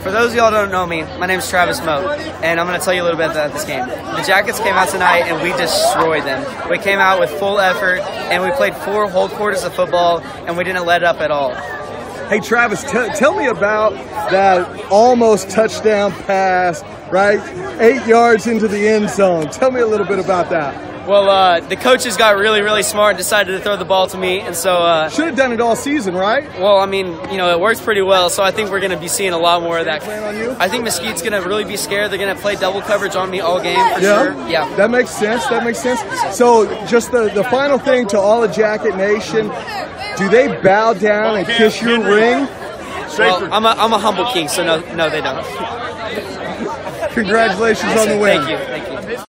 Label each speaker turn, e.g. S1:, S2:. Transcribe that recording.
S1: For those of y'all don't know me, my name is Travis Mote, and I'm going to tell you a little bit about this game. The Jackets came out tonight, and we destroyed them. We came out with full effort, and we played four whole quarters of football, and we didn't let up at all.
S2: Hey, Travis, tell me about that almost touchdown pass, right? Eight yards into the end zone. Tell me a little bit about that.
S1: Well, uh, the coaches got really, really smart and decided to throw the ball to me, and so. Uh,
S2: Should have done it all season, right?
S1: Well, I mean, you know, it works pretty well, so I think we're going to be seeing a lot more of that.
S2: Plan on you?
S1: I think Mesquite's going to really be scared. They're going to play double coverage on me all game for
S2: Yeah.
S1: sure. Yeah.
S2: That makes sense. That makes sense. So, just the, the final thing to all of Jacket Nation do they bow down and kiss your ring?
S1: Well, I'm a, I'm a humble king, so no, no, they don't.
S2: Congratulations on the win.
S1: Thank you. Thank you.